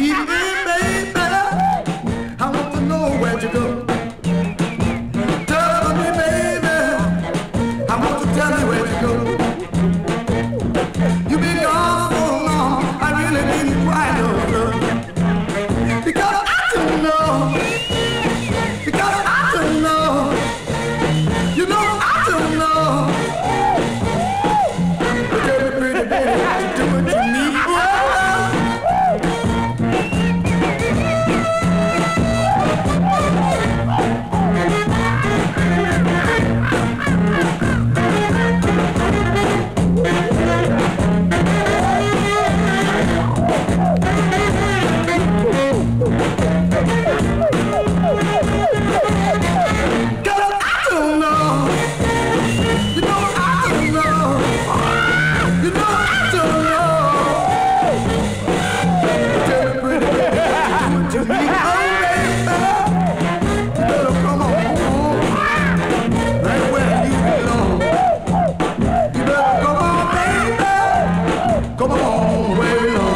Me, baby. I want to know where go. Tell me, baby. I want to tell where go. You been gone so long. I really know. Because I don't know. You know I don't know. way long.